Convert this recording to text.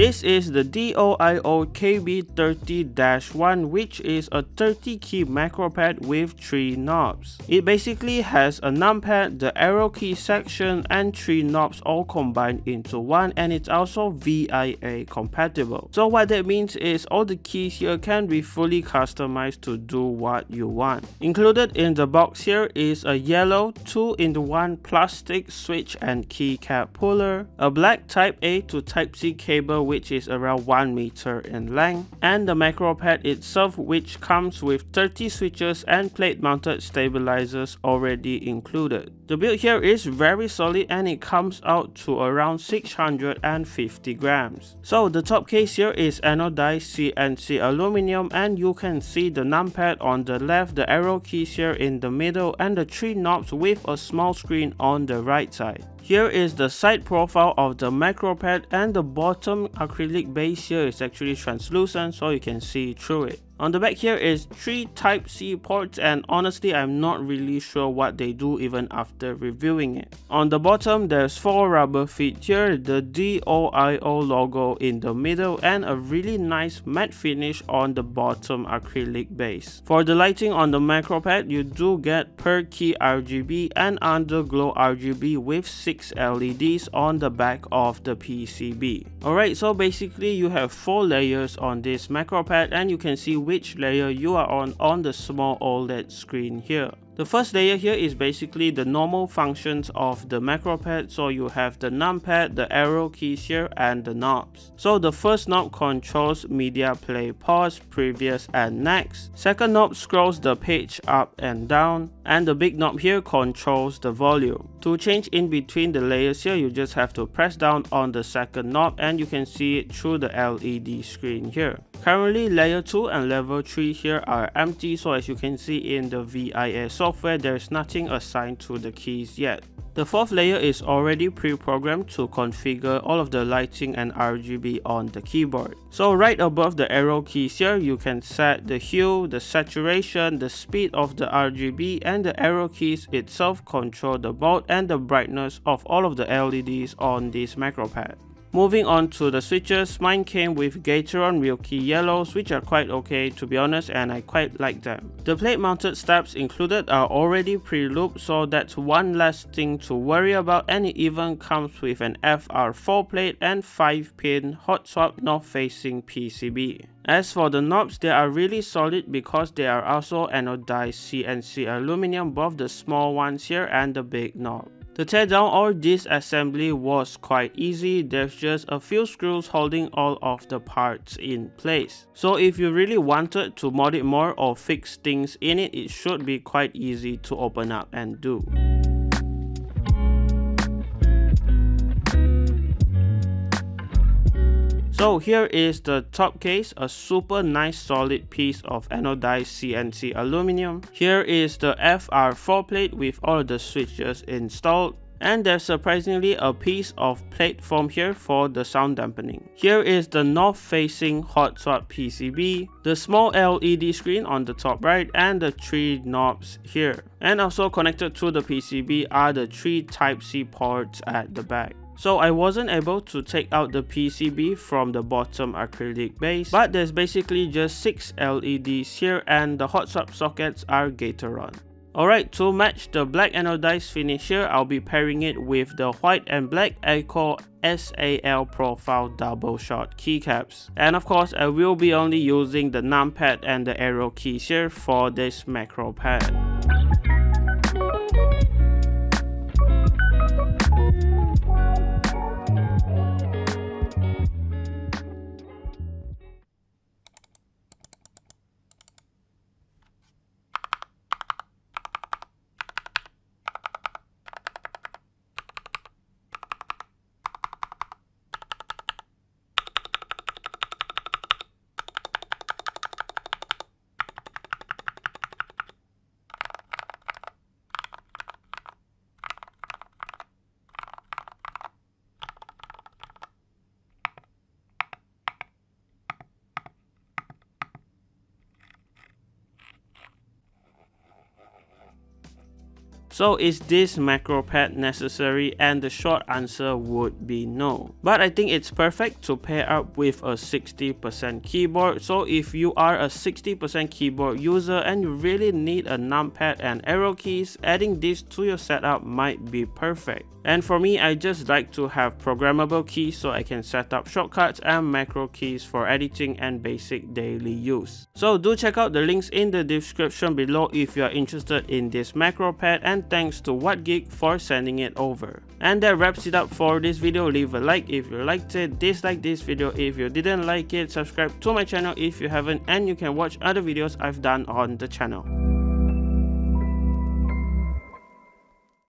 This is the DOIO KB30-1 which is a 30 key macro pad with 3 knobs. It basically has a numpad, the arrow key section and 3 knobs all combined into one and it's also VIA compatible. So what that means is all the keys here can be fully customized to do what you want. Included in the box here is a yellow 2-in-1 plastic switch and keycap puller, a black type A to type C cable which is around 1 meter in length, and the macro pad itself which comes with 30 switches and plate mounted stabilizers already included. The build here is very solid and it comes out to around 650 grams. So the top case here is anodized CNC aluminum and you can see the numpad on the left, the arrow keys here in the middle and the three knobs with a small screen on the right side. Here is the side profile of the macro pad and the bottom acrylic base here is actually translucent so you can see through it. On the back here is three type C ports and honestly I'm not really sure what they do even after reviewing it. On the bottom there's four rubber feet here, the DOIO logo in the middle and a really nice matte finish on the bottom acrylic base. For the lighting on the macro pad you do get per key RGB and underglow RGB with 6 LEDs on the back of the PCB. Alright so basically you have 4 layers on this macro pad and you can see which layer you are on on the small OLED screen here. The first layer here is basically the normal functions of the macro pad. So you have the numpad, the arrow keys here and the knobs. So the first knob controls media play, pause, previous and next. Second knob scrolls the page up and down and the big knob here controls the volume. To change in between the layers here you just have to press down on the second knob and you can see it through the LED screen here. Currently layer 2 and level 3 here are empty so as you can see in the VIA software there is nothing assigned to the keys yet. The fourth layer is already pre-programmed to configure all of the lighting and RGB on the keyboard. So right above the arrow keys here, you can set the hue, the saturation, the speed of the RGB and the arrow keys itself control the mode and the brightness of all of the LEDs on this macro pad. Moving on to the switches, mine came with Gateron Milky Yellows which are quite okay to be honest and I quite like them. The plate mounted stabs included are already pre-lubed so that's one less thing to worry about and it even comes with an FR4 plate and 5 pin hot swap north facing PCB. As for the knobs, they are really solid because they are also anodized CNC aluminum both the small ones here and the big knob. To tear down or disassembly was quite easy, there's just a few screws holding all of the parts in place. So if you really wanted to mod it more or fix things in it, it should be quite easy to open up and do. So here is the top case, a super nice solid piece of anodized CNC aluminum. Here is the FR4 plate with all the switches installed. And there's surprisingly a piece of plate foam here for the sound dampening. Here is the north facing hot swap PCB, the small LED screen on the top right and the three knobs here. And also connected to the PCB are the three type C ports at the back. So I wasn't able to take out the PCB from the bottom acrylic base, but there's basically just 6 LEDs here and the hot swap sockets are Gateron. Alright, to match the black anodized finish here, I'll be pairing it with the white and black Akko SAL profile double shot keycaps. And of course, I will be only using the numpad and the arrow keys here for this macro pad. So is this macro pad necessary? And the short answer would be no. But I think it's perfect to pair up with a 60% keyboard. So if you are a 60% keyboard user and you really need a numpad and arrow keys, adding this to your setup might be perfect. And for me, I just like to have programmable keys so I can set up shortcuts and macro keys for editing and basic daily use. So do check out the links in the description below if you are interested in this macro pad and thanks to WhatGeek for sending it over. And that wraps it up for this video. Leave a like if you liked it, dislike this video if you didn't like it, subscribe to my channel if you haven't and you can watch other videos I've done on the channel.